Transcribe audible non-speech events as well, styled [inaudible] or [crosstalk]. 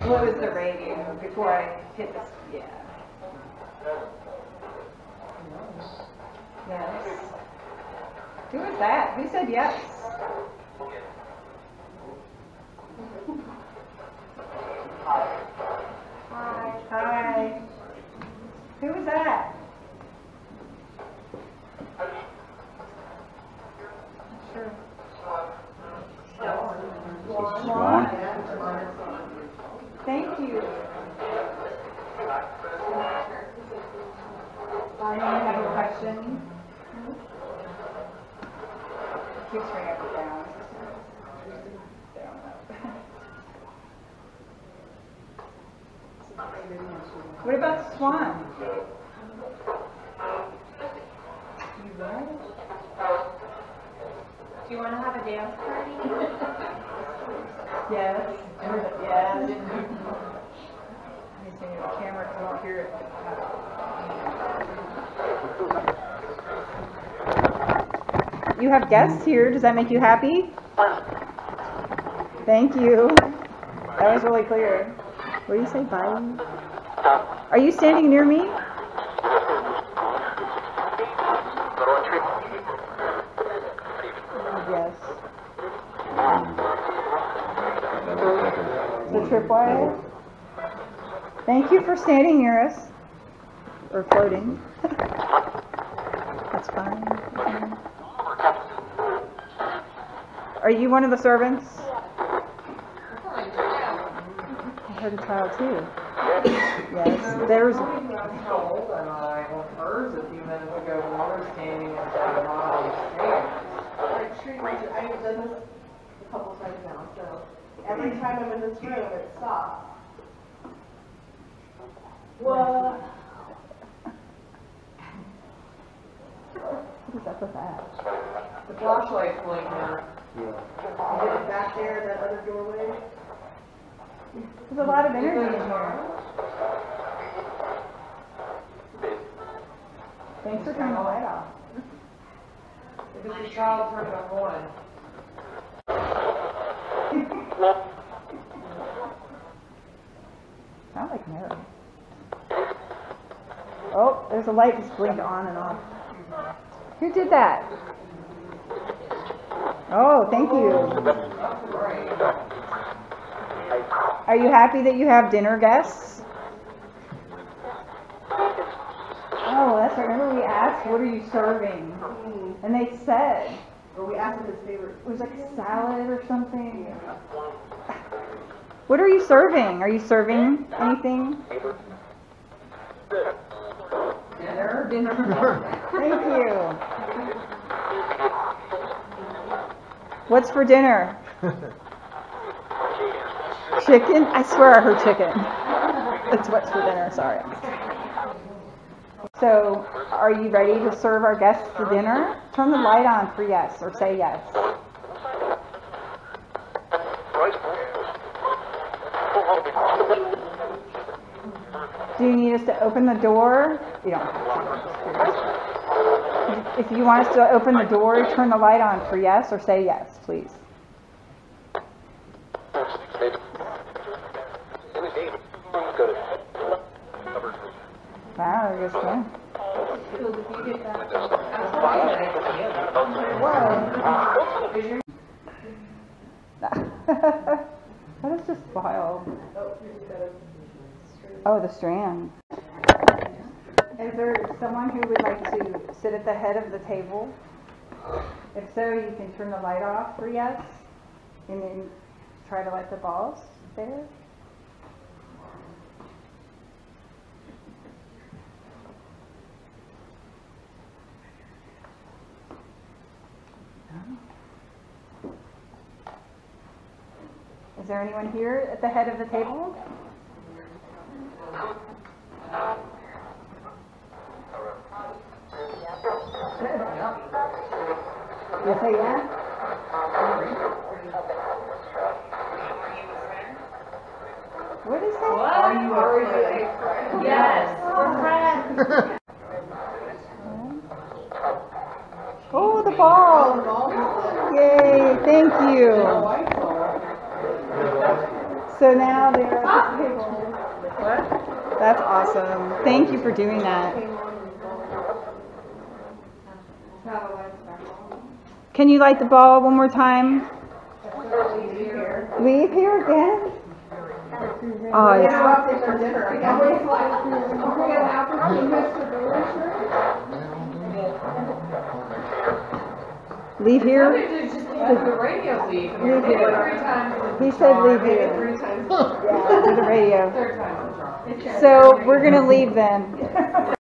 What was the radio before I hit this? Yeah. Yes. Who was that? Who said yes? Hi. Hi. Who was that? Sure. Swan? Thank you. I have a question. Keeps up and down. What about Swan? You what? Do you want to have a dance party? Yes. Yes. Let me see the camera, I won't hear it. You have guests here. Does that make you happy? Thank you. That was really clear. What do you say, bye? Are you standing near me? Yes. The tripwire? Thank you for standing near us. Or floating. [laughs] That's fine. Are you one of the servants? I heard a child too. Yes, there's, told, and I heard a few minutes ago, water standing inside the bottom of the stairs. Like tree branches, I've done this a couple times now, so every time I'm in this room, it stops. what? What is up with that? The flashlight's blinking. You get it back there, that other doorway. There's a lot of energy in here. Thanks for turning the light off. If it's a child, turn it on. [laughs] Sound like Mary. Oh, there's a light that's blinked on and off. Who did that? Oh, thank you. Are you happy that you have dinner guests? Oh, that's right. Remember we asked, what are you serving? And they said, Or we asked his favorite. it was like a salad or something. What are you serving? Are you serving anything? Dinner? Dinner. Thank you. What's for dinner? Chicken? I swear I heard chicken. That's what's for dinner, sorry. So, are you ready to serve our guests the dinner? Turn the light on for yes, or say yes. Do you need us to open the door? You don't. If you want us to open the door, turn the light on for yes, or say yes, please. Wow, goes Kim. Whoa. That is just wild. Oh, the strand. Is there someone who would like to sit at the head of the table? If so, you can turn the light off for yes, and then try to light the balls there. Is there anyone here at the head of the table? You say yeah? What is that? Are you a friend? Yes, we're friends. Oh, the ball! Yay, thank you. So now they're at the table. What? That's awesome. Thank you for doing that. Can you light the ball one more time? Leave here again? Oh, it's, Interrupting their dinner, I can't wait. leave here? Somebody just did the radio leave. Leave Did it here. He said leave here. Three times. [laughs] Yeah, the radio. So we're gonna leave then. [laughs]